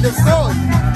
Just so. soul.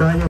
Ми